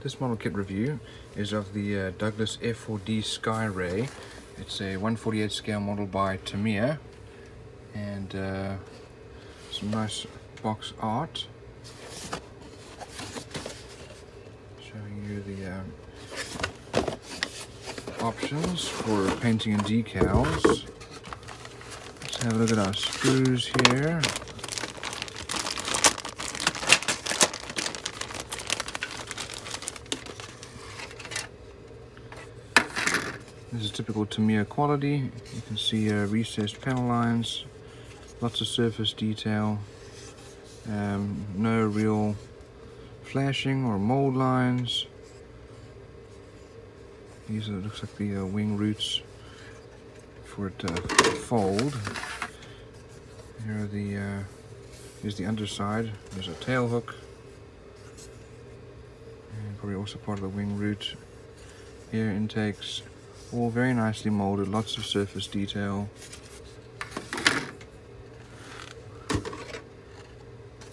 This model kit review is of the uh, Douglas F4D Skyray. It's a 148 scale model by Tamiya and uh, some nice box art showing you the um, options for painting and decals. Let's have a look at our sprues here. This is typical Tamiya quality. You can see uh, recessed panel lines, lots of surface detail, um, no real flashing or mold lines. These are, looks like the uh, wing roots for it to fold. Here are the, uh, here's the underside. There's a tail hook. And probably also part of the wing root. Air intakes, all very nicely molded, lots of surface detail.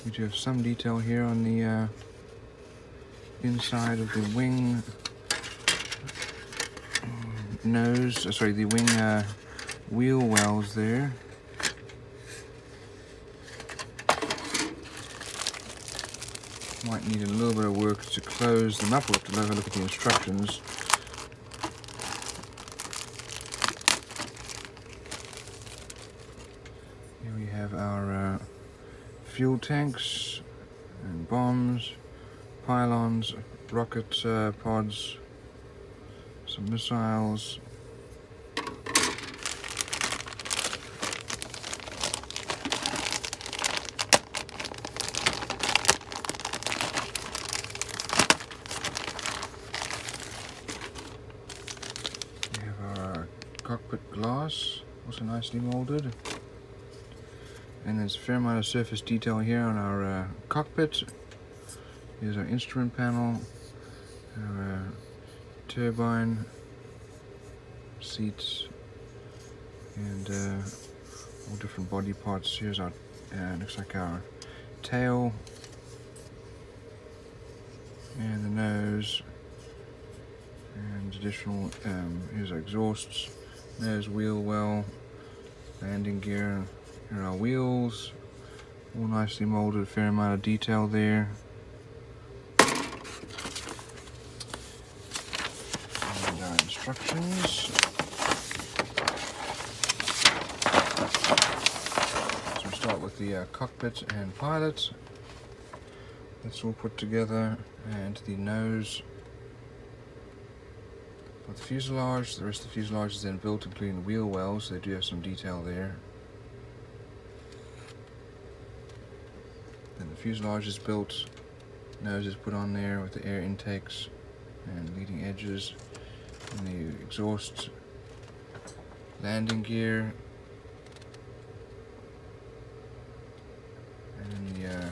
We do have some detail here on the uh, inside of the wing nose, uh, sorry, the wing uh, wheel wells there. Might need a little bit of work to close them up. We'll have to have a look at the instructions. Here we have our uh, fuel tanks and bombs, pylons, rocket uh, pods, some missiles. We have our cockpit glass, also nicely molded. And there's a fair amount of surface detail here on our uh, cockpit. Here's our instrument panel, our uh, turbine, seats, and uh, all different body parts. Here's our, uh, looks like our tail, and the nose, and additional, um, here's our exhausts, nose wheel well, landing gear, here are wheels, all nicely molded, a fair amount of detail there. And our instructions. So we start with the uh, cockpit and pilot. That's all put together and the nose the fuselage. The rest of the fuselage is then built including the wheel wells. They do have some detail there. Then the fuselage is built, nose is put on there with the air intakes and leading edges, and the exhaust, landing gear, and the uh,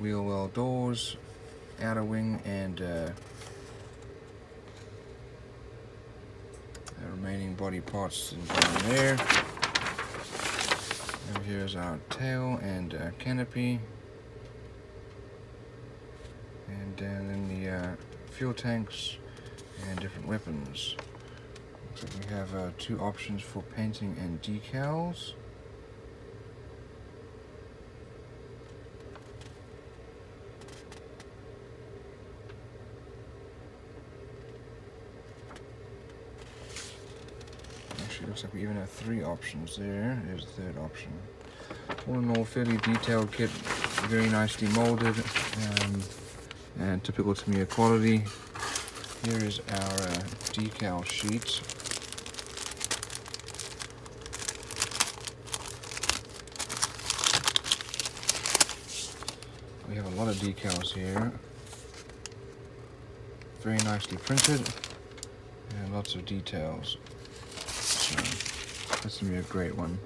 wheel well doors, outer wing, and uh, the remaining body parts down there. Over here is our tail and uh, canopy. And then the uh, fuel tanks and different weapons. Looks like we have uh, two options for painting and decals. Actually, looks like we even have three options there. There's the third option. All in all, fairly detailed kit, very nicely molded, um, and typical Tamiya quality. Here is our uh, decal sheet. We have a lot of decals here. Very nicely printed and lots of details. This will be a great one.